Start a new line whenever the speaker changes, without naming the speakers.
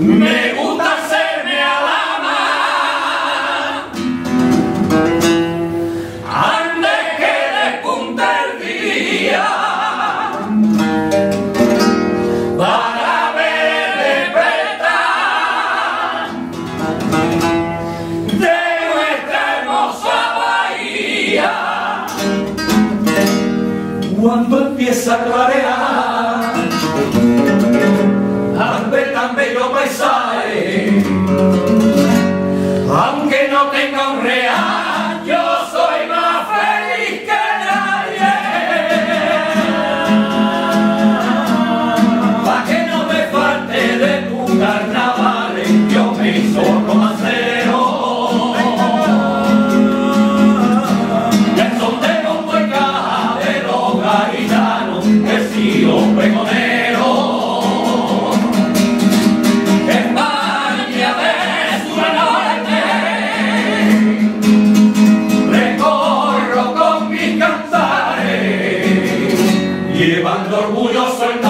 Me gusta hacerme a la antes que despunte el día. Para ver de nuestra hermosa bahía. Cuando empieza a clarear. Aunque llevando orgulloso en